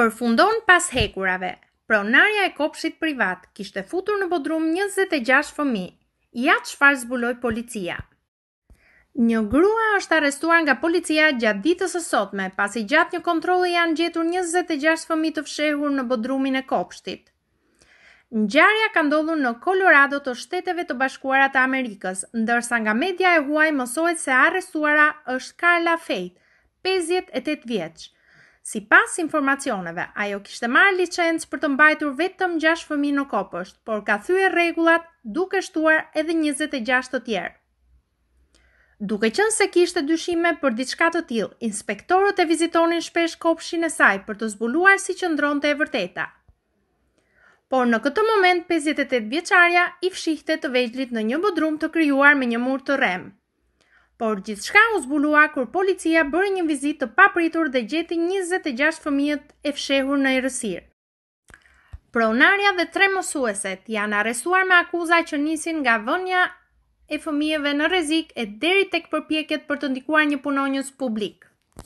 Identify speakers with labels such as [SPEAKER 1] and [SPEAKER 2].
[SPEAKER 1] Përfundon pas hekurave. Pronarja e kopshtit privat kishte futur në bodrum njëzet e gjashtë fëmijë. Ja çfarë zbuloi policia. Një grua është arrestuar nga policia gjatë ditës së sotme, pasi gjatë një kontrolli janë gjetur njëzet e gjashtë fëmijë të fshehur në bodrumin e kopshtit. Ngjarja ka ndodhur në Kolorado të Shteteve të Bashkuara të Amerikës, ndërsa nga media e huaj mësohet se e arrestuara është Karla Faith, pesëdhjetë e tetë vjeç. Sipas informacioneve, ajo kishte marrë licencë për të mbajtur vetëm gjashtë fëmijë në kopësht, por ka thyer rregullat duke shtuar edhe njëzet e gjashtë të tjerë. Duke qenë se kishte dyshime për diçka të tillë, inspektorët e vizitonin shpesh kopshtin e saj për të zbuluar si qëndronte e vërteta. Por në këtë moment 58 vjeçarja i fshihte të vegjlit në një bodrum të krijuar me një mur të rremë. Por gjithçka u zbulua kur policia bëri një vizitë të papritur dhe gjeti 26 fëmijët e fshehur në errësirë. Pronarja dhe tre mësueset janë arrestuar me akuza që nisin nga vënia e fëmijëve në rrezik e deri tek përpjekjet për të ndikuar një punonjës publik.